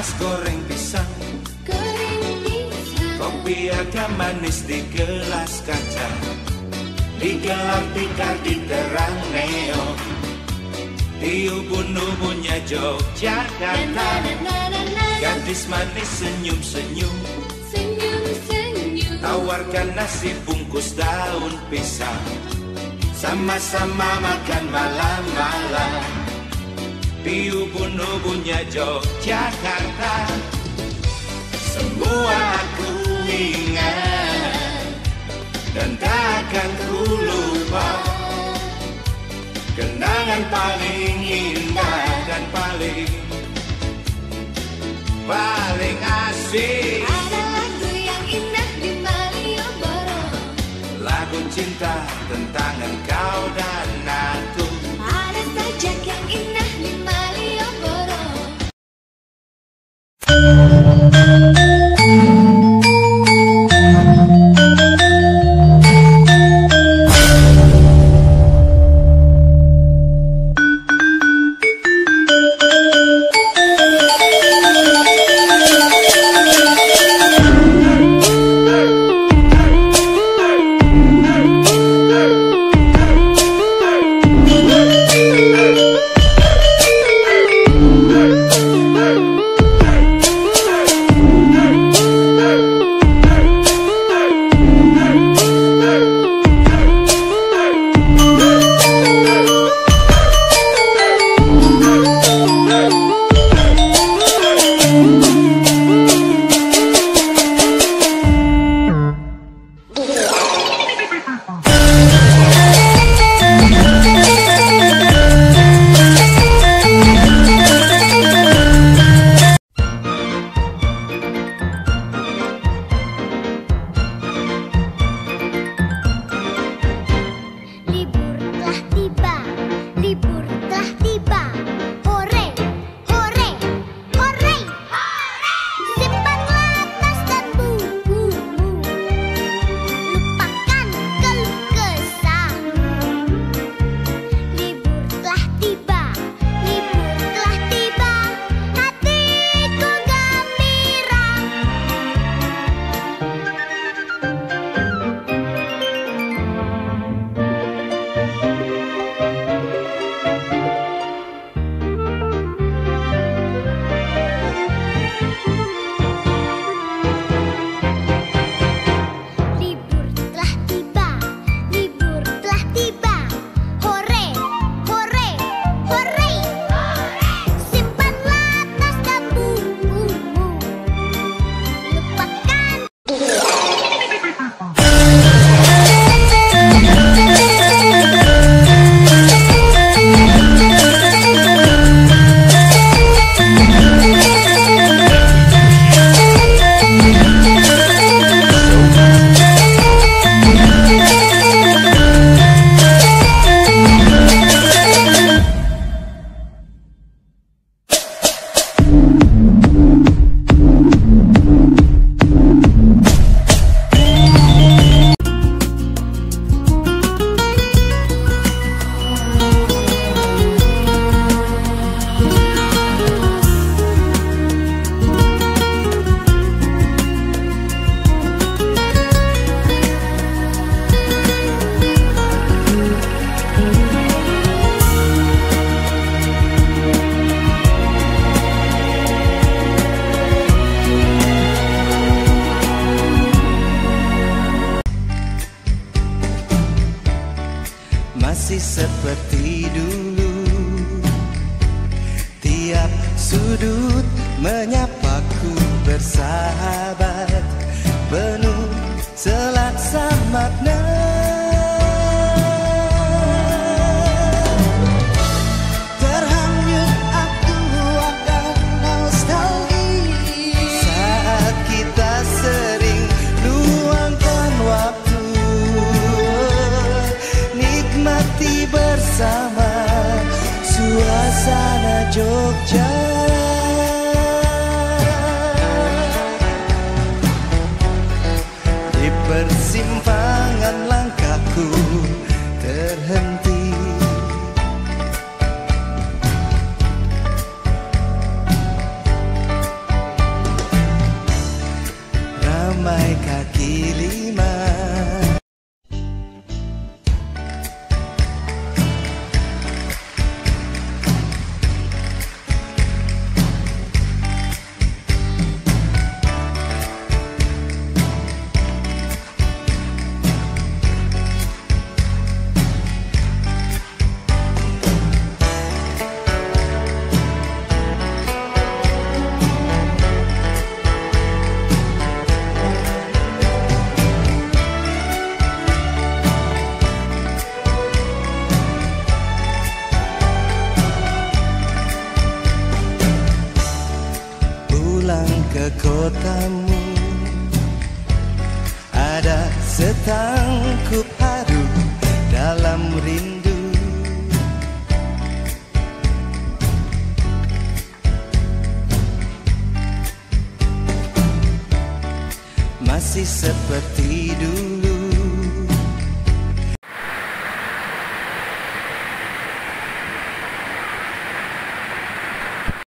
Panas-panas goreng pisang. Kopi agak manis di gelas kaca. Digelar tikar di terang neon Di ubun-ubunnya Yogyakarta Gadis manis senyum-senyum Tawarkan nasi bungkus daun pisang. Sama-sama makan malam-malam. Di ubun-ubunnya Yogyakarta. Semua aku ingat Dan takkan ku lupa. Kenangan paling indah dan paling Paling asik. Lagu cinta tentang engkau dan Música bersama. Suasana Jogja. Kotamu Ada setangkup haru dalam rindu. Masih seperti dulu